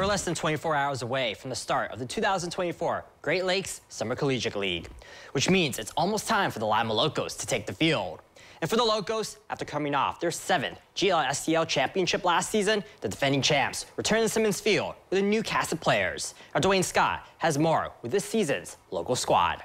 We're less than 24 hours away from the start of the 2024 Great Lakes Summer Collegiate League, which means it's almost time for the Lima Locos to take the field. And for the Locos, after coming off their seventh GLSCL championship last season, the defending champs return to Simmons Field with a new cast of players. Our Dwayne Scott has more with this season's local squad.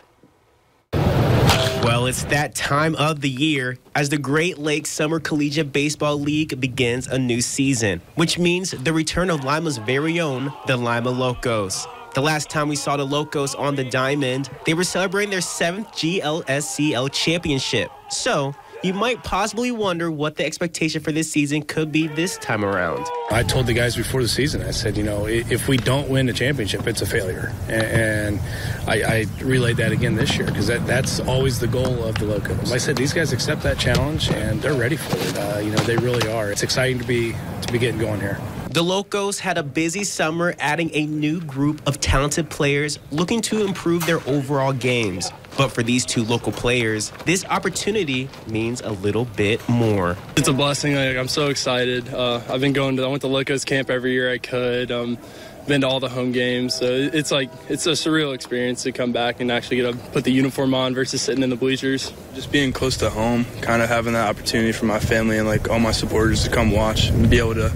Well, it's that time of the year as the Great Lakes Summer Collegiate Baseball League begins a new season, which means the return of Lima's very own, the Lima Locos. The last time we saw the Locos on the diamond, they were celebrating their seventh GLSCL championship. So, you might possibly wonder what the expectation for this season could be this time around. I told the guys before the season, I said, you know, if we don't win the championship, it's a failure. And I, I relayed that again this year because that, that's always the goal of the Locos. I said, these guys accept that challenge and they're ready for it. Uh, you know, they really are. It's exciting to be to be getting going here. The Locos had a busy summer adding a new group of talented players looking to improve their overall games. But for these two local players, this opportunity means a little bit more. It's a blessing. Like, I'm so excited. Uh, I've been going to I went to Locos camp every year I could. Um, been to all the home games, so it's like it's a surreal experience to come back and actually get to put the uniform on versus sitting in the bleachers. Just being close to home, kind of having that opportunity for my family and like all my supporters to come watch and be able to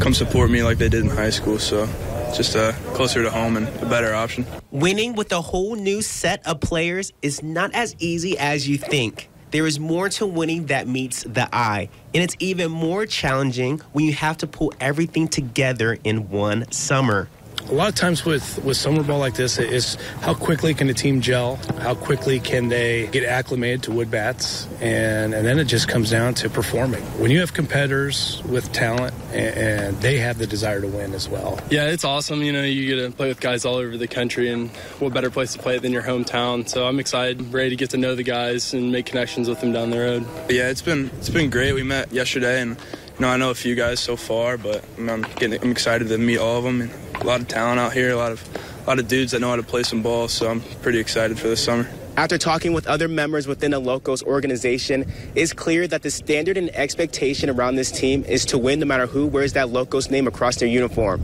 come support me like they did in high school. So just uh, closer to home and a better option. Winning with a whole new set of players is not as easy as you think. There is more to winning that meets the eye, and it's even more challenging when you have to pull everything together in one summer a lot of times with, with summer ball like this is how quickly can a team gel? How quickly can they get acclimated to wood bats? And, and then it just comes down to performing. When you have competitors with talent and, and they have the desire to win as well. Yeah, it's awesome. You know, you get to play with guys all over the country, and what better place to play than your hometown? So I'm excited, ready to get to know the guys and make connections with them down the road. Yeah, it's been it's been great. We met yesterday and you know, I know a few guys so far, but I'm, getting, I'm excited to meet all of them. And a lot of talent out here, a lot of, a lot of dudes that know how to play some ball. So I'm pretty excited for this summer. After talking with other members within the Locos organization, it's clear that the standard and expectation around this team is to win no matter who wears that Locos name across their uniform.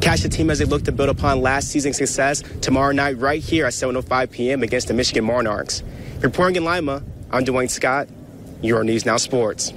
Catch the team as they look to build upon last season's success tomorrow night right here at 7.05 p.m. against the Michigan Monarchs. Reporting in Lima, I'm Dwayne Scott, your News Now Sports.